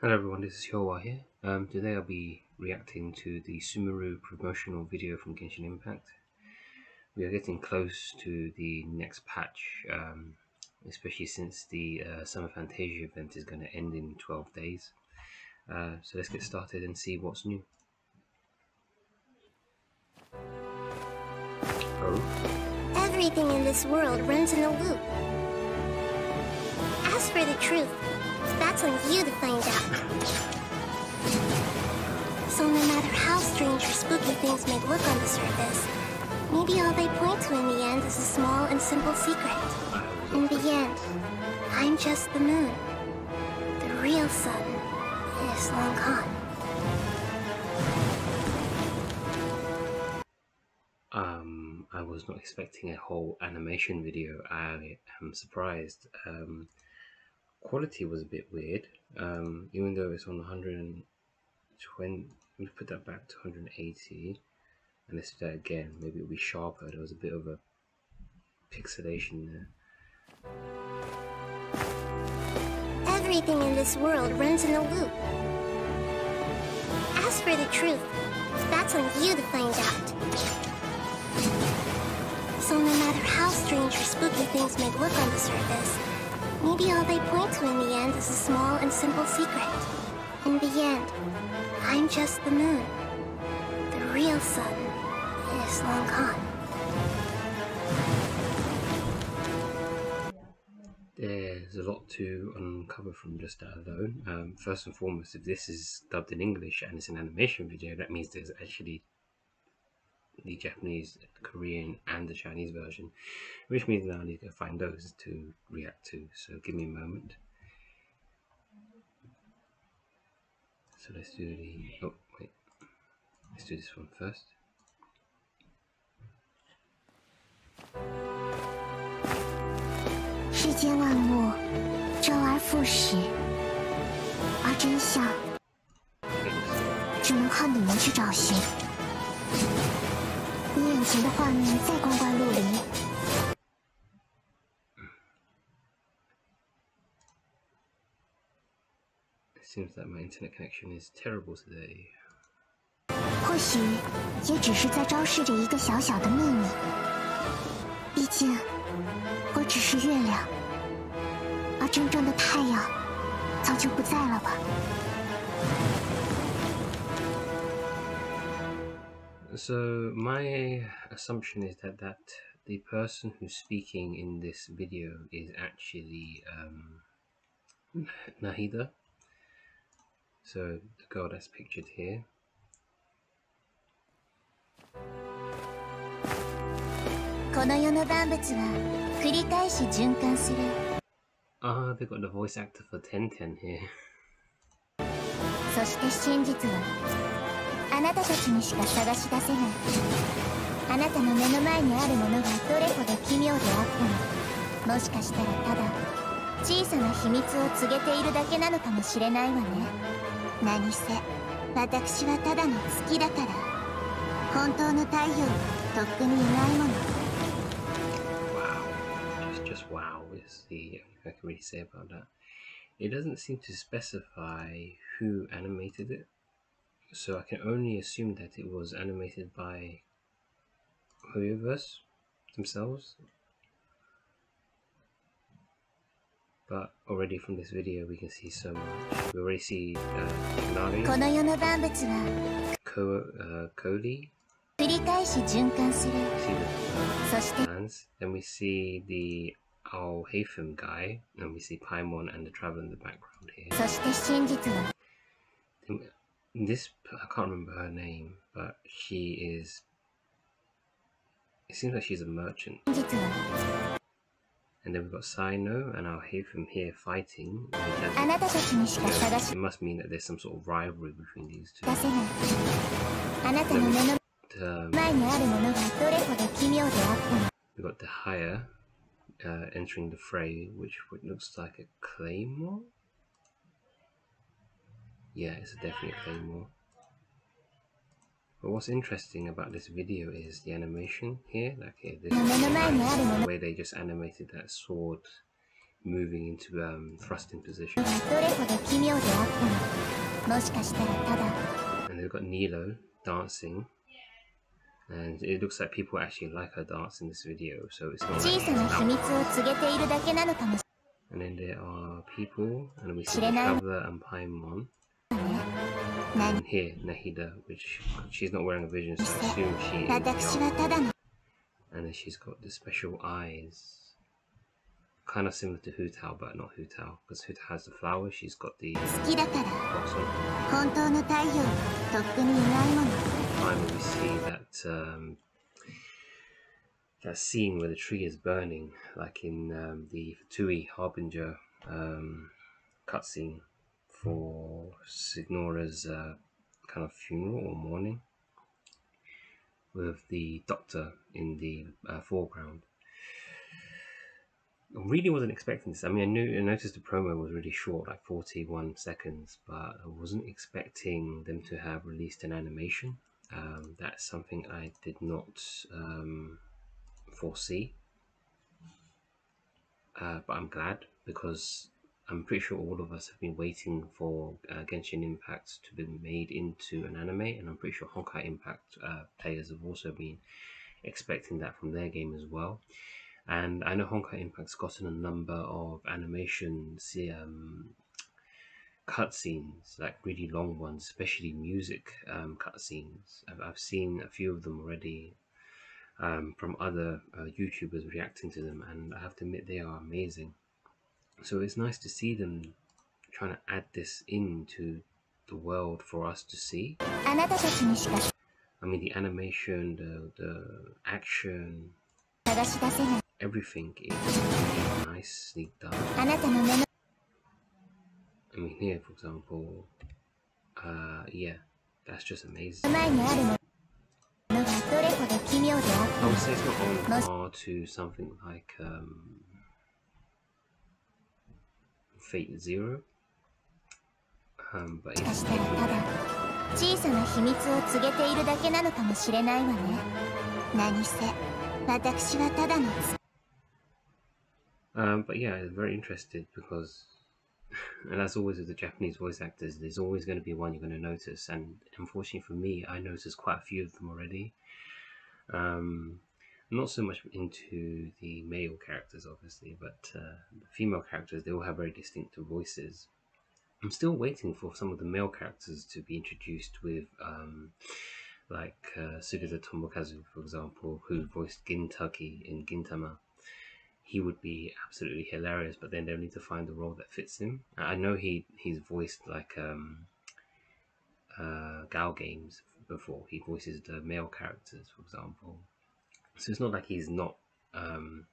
Hello everyone, this is Hyouwa here. Um, today I'll be reacting to the Sumeru promotional video from Genshin Impact. We are getting close to the next patch, um, especially since the uh, Summer Fantasia event is going to end in 12 days. Uh, so let's get started and see what's new. Oh. Everything in this world runs in a loop. As for the truth, that's on you to find out. So no matter how strange or spooky things may look on the surface, maybe all they point to in the end is a small and simple secret. In the end, I'm just the moon. The real sun is long gone. Um, I was not expecting a whole animation video. I am surprised. Um, quality was a bit weird, um, even though it's on 120. Let me put that back to 180, and let's do that again. Maybe it'll be sharper. There was a bit of a pixelation there. Everything in this world runs in a loop. As for the truth, that's on you to find out. So no matter how strange or spooky things may look on the surface, Maybe all they point to in the end is a small and simple secret. In the end, I'm just the moon. The real sun is long gone. There's a lot to uncover from just that alone. Um, first and foremost, if this is dubbed in English and it's an animation video, that means there's actually the Japanese, Korean, and the Chinese version, which means now I need to find those to react to. So give me a moment. So let's do the. Oh wait, let's do this one first. 世眼前的画面再光怪陆离。Seems that my internet connection is terrible today. 或许也只是在昭示着一个小小的秘密。毕竟，我只是月亮，而真正的太阳早就不在了吧。So my assumption is that that the person who's speaking in this video is actually um, Nahida. So the girl that's pictured here. Ah, they got the voice actor for Tenten here. あなたたちにしか探し出せないあなたの目の前にあるものがどれほど奇妙であってももしかしたらただ小さな秘密を告げているだけなのかもしれないわね何せ私はただの月だから本当の太陽はとっくにいないもの Just, just wow is the I can really say about that. It doesn't seem to specify who animated it. So I can only assume that it was animated by Hoyoverse themselves. But already from this video we can see so much. We already see uh, Kanari, Ko, uh, Cody, see the plans, then we see the Al-Haitham guy, and we see Paimon and the Traveler in the background here this I can't remember her name, but she is. It seems like she's a merchant. And then we've got Cyno and I'll hear from here fighting. It must mean that there's some sort of rivalry between these two. We've got Dehya uh, entering the fray, which looks like a claymore. Yeah, it's a definite claymore. But what's interesting about this video is the animation here. Like here, this the way they just animated that sword moving into um, thrusting position. And they've got Nilou dancing. And it looks like people actually like her dance in this video, so it's not like And then there are people, and we see Cover and Paimon. Here, Nahida, which she's not wearing a vision, so I assume she is young. And then she's got the special eyes. Kind of similar to Hu Tao, but not Hu Tao, because Hu Tao has the flower, she's got the. Finally, we see that um, that scene where the tree is burning, like in um, the Fatui Harbinger um, cutscene for Signora's uh, kind of funeral or mourning, with the doctor in the uh, foreground. I really wasn't expecting this. I mean, I knew I noticed the promo was really short, like 41 seconds, but I wasn't expecting them to have released an animation. Um, that's something I did not um, foresee. Uh, but I'm glad because I'm pretty sure all of us have been waiting for uh, Genshin Impact to be made into an anime, and I'm pretty sure Honkai Impact uh, players have also been expecting that from their game as well. And I know Honkai Impact's gotten a number of animations, um, cutscenes, like really long ones, especially music um, cutscenes. I've, I've seen a few of them already um, from other uh, YouTubers reacting to them, and I have to admit they are amazing. So it's nice to see them trying to add this into the world for us to see. I mean, the animation, the, the action, everything is nicely done. I mean, here, for example, uh, yeah, that's just amazing. I would say it's not on par to something like, um, Fate Zero, um, but てもし it's かしたらただ小さな秘密を告げているだけなのかもしれないわね何せ私はただの Um, but yeah, I'm very interested because, and as always with the Japanese voice actors, there's always going to be one you're going to notice, and unfortunately for me, I noticed quite a few of them already. Um, not so much into the male characters, obviously, but uh, the female characters, they all have very distinctive voices. I'm still waiting for some of the male characters to be introduced with, um, like uh, Sugita Tomokazu, for example, who voiced Gintoki in Gintama he would be absolutely hilarious, but then they'll need to find a role that fits him. I know he he's voiced like um uh Gal games before. He voices the male characters, for example. So it's not like he's not um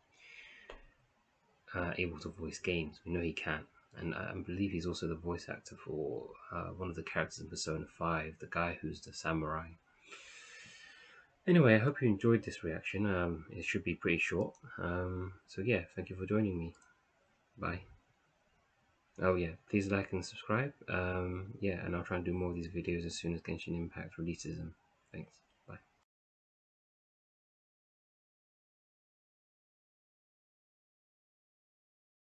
uh, able to voice games. We know he can. And I believe he's also the voice actor for uh, one of the characters in Persona 5, the guy who's the samurai. Anyway, I hope you enjoyed this reaction. Um, it should be pretty short. Um, so yeah, thank you for joining me. Bye. Oh yeah, please like and subscribe. Um, yeah, and I'll try and do more of these videos as soon as Genshin Impact releases them. Thanks.